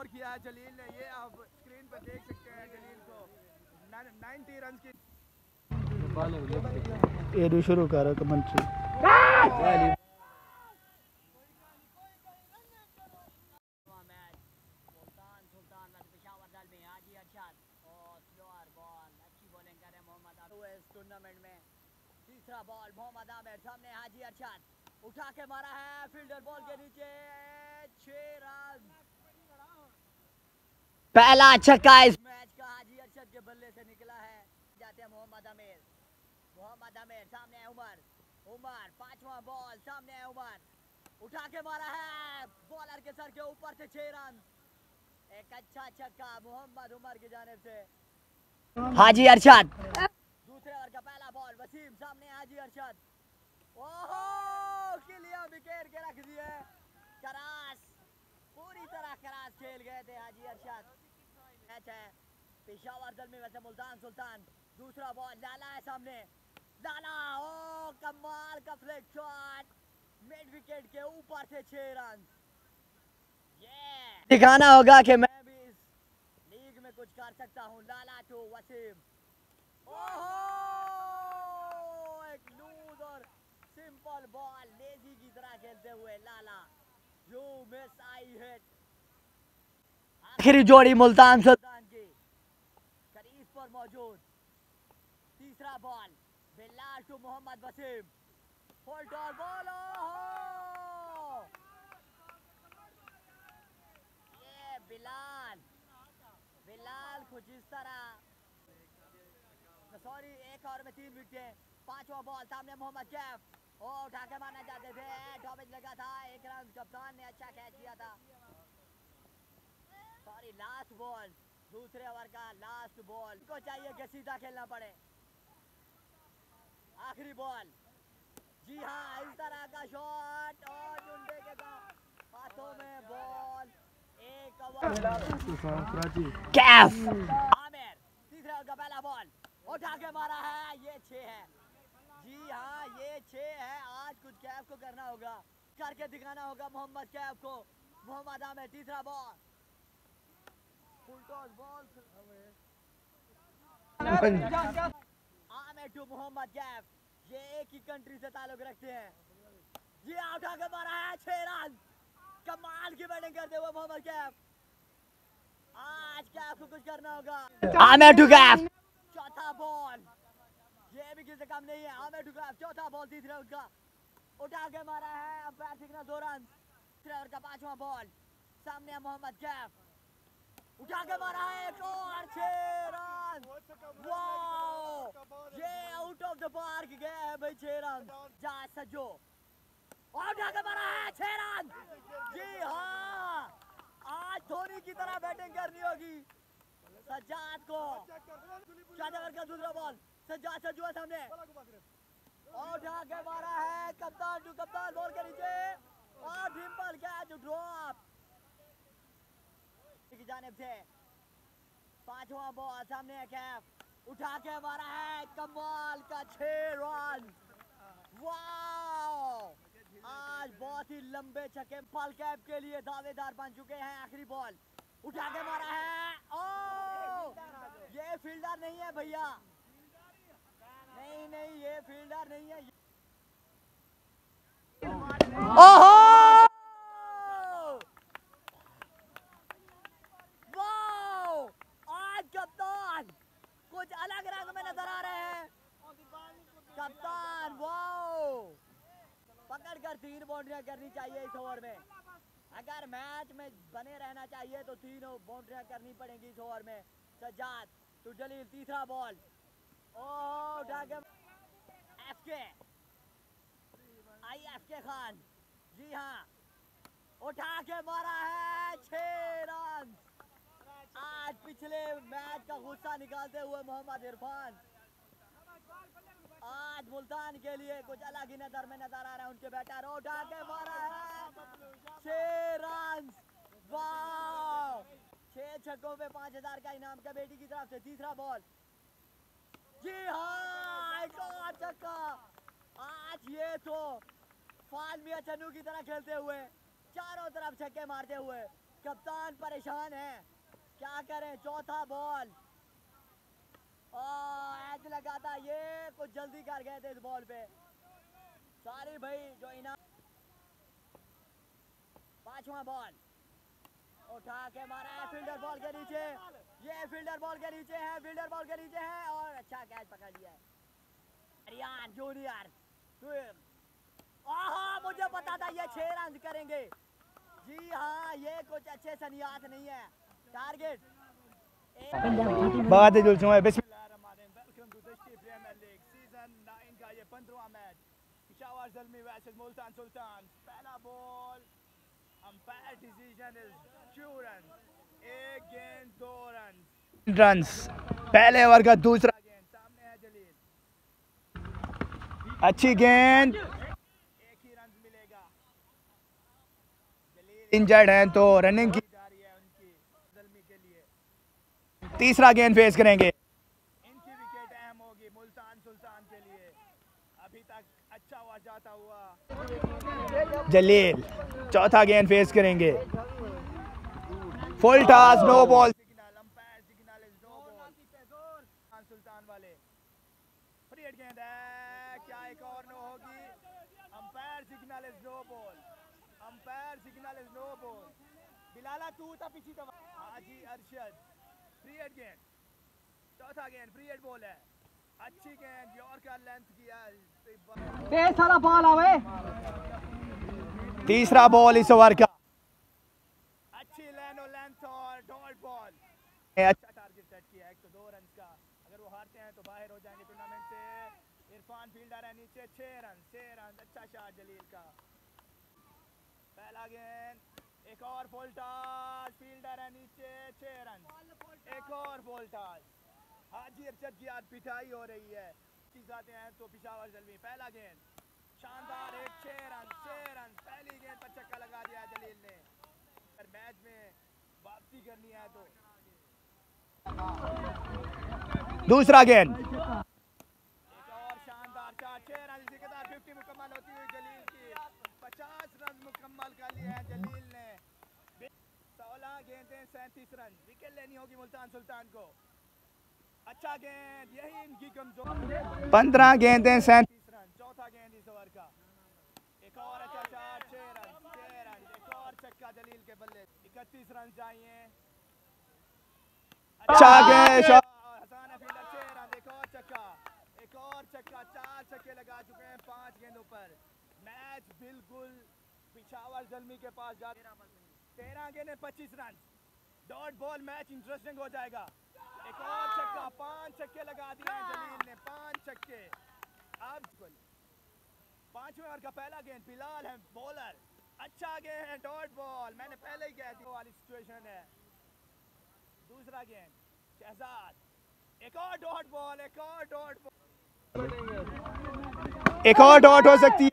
Score किया है जलील ने। ये आप स्क्रीन पर देख सकते हैं जलील को। 90 रन की ये भी शुरू कर कमेंट्री मैच। सुल्तान सुल्तान वक्त पेशावर दल में हाजी अरशद और स्लोअर बॉल बॉलिंग कर रहे मोहम्मद आमिर टूर्नामेंट में तीसरा बॉल मोहम्मद आमिर सामने हाजी अरशद। उठा के मारा है फील्डर बॉल के नीचे। छह रन। पहला छक्का इस मैच का हाजी अरशद के बल्ले से निकला है। जाते हैं मोहम्मद आमिर। मोहम्मद आमिर सामने है उमर। उमर पांचवा बॉल सामने है उमर। उठा के मारा है। बॉलर के सर के ऊपर से छह रन। एक अच्छा छक्का मोहम्मद उमर की जानिब से। हाजी अरशद। दूसरे ओवर का पहला बॉल वसीम सामने हाजी अरशद। ओहो किलिया विकेट के रख दिए। करास। पूरी तरह खेल गए थे हाजी अरशद। मैच है। पेशावर दल में वैसे मुल्तान सुल्तान दूसरा बॉल लाला है सामने। लाला ओ कमाल का फ्लिक शॉट मिड विकेट के ऊपर से छह रन ये दिखाना होगा कि मैं भी इस लीग में कुछ कर सकता हूँ। लाला टू वसीम। ओहो! एक लूज और सिंपल बॉल लेजी की तरह खेलते हुए लाला। आखिरी जोड़ी मुल्तान सुल्तान की करीब पर मौजूद। तीसरा ball Bilal to Mohammad Wasim. Hold और बॉल ये बिलाल बिलाल कुछ इस तरह। सॉरी एक और में तीन विकेट पांचवा बॉल सामने मोहम्मद कैफ। ओ उठा के मारना चाहते थे। टॉपिज लगा था। एक रन कप्तान ने अच्छा कैच किया था। सॉरी लास्ट बॉल दूसरे ओवर का लास्ट बॉल को चाहिए कि सीधा खेलना पड़े। आखिरी बॉल जी हाँ इस तरह का शॉट और जुंडे के हाथों में बॉल एक ओवर कैफ। आमिर तीसरे ओवर का पहला बॉल उठा के मारा है। ये छह है। जी हाँ ये छह है। आज कुछ कैफ को करना होगा। करके दिखाना होगा मोहम्मद कैफ को। मोहम्मद आमिर तीसरा ball full toss ball Amir to Mohammad Kaif. ये एक ही कंट्री से ताल्लुक रखते हैं। ये हाँ, उठा के मारा है छह रन। कमाल की बैटिंग करते हुए मोहम्मद कैफ। आज कैफ को कुछ करना होगा। आमिर टू कैफ। चौथा बॉल ये भी किसी काम नहीं है। आमिर टू चौथा बॉल तीसरे उनका उठा के मारा है अंपायर सिग्नल दो रन तीसरे ओवर का पांचवा बॉल सामने है मोहम्मद कैफ। उठा के मारा है, एक और छह रन ये आउट ऑफ़ द पार्क गया है भाई, छह रन जा सजो और उठा के मारा है, छह रन जी हाँ आज धोनी की तरह बैटिंग करनी होगी। सज्जाद को। शाहजहां का दूसरा बॉल सज्जू है सामने। और उठा के मारा है, कप्तान टू कप्तान बॉल के नीचे। और डिम्पल कैच ड्रॉप की जानिब से। पांचवा बॉल सामने कैफ। उठा के मारा है, कमाल का छह रन वाओ आज बहुत ही लंबे छक्के पल कैप के लिए दावेदार बन चुके हैं, आखिरी बॉल उठा के मारा है। ओ ये फील्डर नहीं है भैया। नहीं नहीं, ये फील्डर नहीं है ओहो कप्तान कुछ अलग तीन बाउंड्रियाँ करनी चाहिए इस ओवर में अगर मैच में बने रहना चाहिए तो तीन बाउंड्रियाँ करनी पड़ेंगी इस ओवर में सज्जाद टू जलील तीसरा बॉल ओ आई एफ़ खान जी हाँ उठा के मारा है, छह रन। आज पिछले मैच का गुस्सा निकालते हुए मोहम्मद इरफान। आज मुल्तान के लिए कुछ अलग ही नज़र में नज़र आ रहा है उनके बैटर। उठा के मारा है, छह रन। वाह! छह छक्कों पे पाँच हज़ार का इनाम। का बेटी की तरफ़ से तीसरा बॉल। जी हाँ और छक्का आज ये तो फालमिया चन्नू की तरह खेलते हुए, चारों तरफ़ छक्के मारते हुए, कप्तान परेशान है। क्या करें, चौथा बॉल। एज लगा था ये कुछ जल्दी कर गए थे इस बॉल पे। सारी भाई जो इनाम पांचवा बॉल। उठा के मारा है, फील्डर बॉल के नीचे। ये फील्डर बॉल के नीचे है, फील्डर बॉल के नीचे है और अच्छा कैच पकड़ लिया है। रियान जूनियर आहा मुझे पता था ये छह रन करेंगे। जी हाँ ये कुछ अच्छे सनियात नहीं है। टारगेट बाद है बिस्मिल्लाह। Welcome to Dashti premier league season 9 का ये 15वां मैच पिशावर जल्मी वर्सेस मुल्तान सुल्तान। पहला ball umpire decision is 2 run एक गेंद दो रन रन्स पहले ओवर का दूसरा अच्छी गेंद। एक ही रन मिलेगा इंजर्ड हैं तो रनिंग की जा रही है उनकी जल्मी के लिए तीसरा गेंद फेस करेंगे। इनकी विकेट अहम होगी मुल्तान सुल्तान के लिए। अभी तक अच्छा हुआ जाता हुआ। जलील चौथा गेंद फेस करेंगे। Full toss no ball signal umpire signal is no ball Sultan Sultan वाले फ्री हिट गेंद है क्या एक और नो होगी signal is no ball umpire signal is no ball Bilal तू था पीछे तो हाजी अरशद फ्री हिट गेंद चौथा गेंद फ्री हिट बॉल है. अच्छी गेंद यॉर्कर लेंथ किया तेज सारा बॉल आवे. तीसरा बॉल इस ओवर का। अच्छी लेन और लेंथ और डॉट बॉल अच्छा। अच्छा टारगेट सेट किया है. एक तो दो रन का. अगर वो हारते हैं तो बाहर हो जाएँगे टूर्नामेंट से. इरफान फील्डर है नीचे, छह रन छह रन अच्छा शॉट जलील का। पहला गेंद, एक और फुल टॉस फील्डर है नीचे, छह रन। एक और फुल टॉस हाजी अरशद की आज पिटाई हो रही है। आते हैं? तो पिशावर जलवी, पहला गेंद। शानदार, एक, छह रन छह रन। पहली गेंद पर छक्का लगा दिया जलील ने। अगर मैच में वापसी करनी है तो। दूसरा गेंद एक और शानदार चार छह रन इसी के साथ 50 मुकम्मल होती हुई जलील की 50 रन मुकम्मल कर लिए हैं जलील ने 16 गेंदें 37 रन विकेट लेनी होगी मुल्तान सुल्तान को अच्छा गेंद यही इनकी कमज़ोर पंद्रह गेंदें सैंतीस रन। चौथा गेंद इस ओवर का। एक और अच्छा शॉट छह रन छह रन। एक और छक्का जलील के बल्ले। 31 रन चाहिए। अच्छा गेंद हसान फील्डर छह रन। एक और छक्का। एक और छक्का चार छक्के लगा चुके हैं पाँच गेंदों पर। मैच बिल्कुल पिछावर जलमी के पास जा तेरह गेंदें पच्चीस run. Dot ball match interesting हो जाएगा। एक और छक्का पाँच छक्के लगा दिए हैं जलील ने पाँच छक्के। अब कुल पाँचवें ओवर का पहला गेंद बिलाल है बॉलर अच्छा गेंद है डॉट बॉल मैंने पहले ही कह दिया। वाली सिचुएशन है। दूसरा गेंद शहजाद। एक और डॉट बॉल एक और डॉट बॉल एक और डॉट हो सकती है।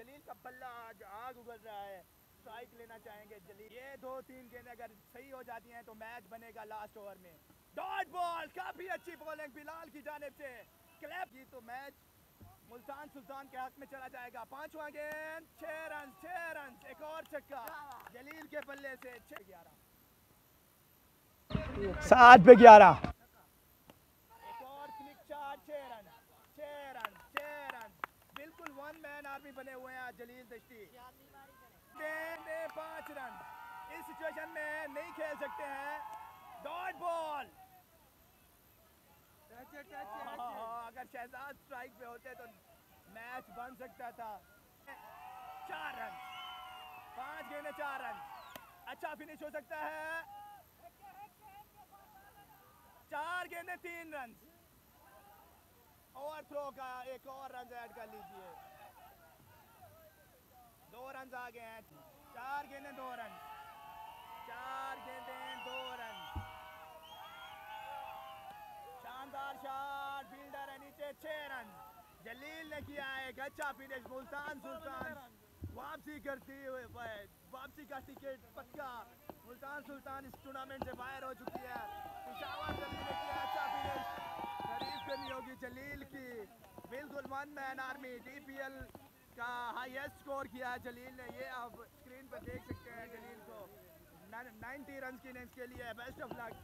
जलील का बल्ला आज आग उगल रहा है। स्ट्राइक लेना चाहेंगे जलील। ये दो तीन गेंद अगर सही हो जाती हैं तो मैच बनेगा लास्ट ओवर में। डॉट बॉल काफ़ी अच्छी बॉलिंग बिलाल की जानिब से। क्लैप की तो मैच मुल्तान सुल्तान के हक में चला जाएगा। पांचवा गेंद, छह रन छह रन एक और छक्का। जलील के बल्ले से छह, ग्यारह। सात पे ग्यारह एक और क्लिक चार छह रन छह रन छह रन बिल्कुल आर्मी बने हुए हैं जलील दश्ती पाँच रन। इस सिचुएशन में नहीं खेल सकते हैं डॉट बॉल अगर शहजाद स्ट्राइक पे होते तो मैच बन सकता था। चार रन। पाँच गेंदें चार रन। अच्छा फिनिश हो सकता है। चार गेंदें तीन रन ओवर थ्रो का एक और रन ऐड कर लीजिए। गए हैं। चार गेंदें, दो रन। चार गेंदें, दो रन। शानदार शॉट फील्डर है नीचे, छह रन। जलील ने किया एक अच्छा फिनिश मुल्तान सुल्तान वापसी करती हुई वापसी का टिकट पक्का। मुल्तान सुल्तान इस टूर्नामेंट से बाहर हो चुकी है। पिशावर जलील ने किया अच्छा फिनिश तारीफ़ करनी होगी जलील की बिल्कुल वन मैन आर्मी डीपीएल का हाईएस्ट स्कोर किया है जलील ने। ये आप स्क्रीन पर देख सकते हैं जलील को। 90 रन की इनिंग्स के लिए बेस्ट ऑफ़ लक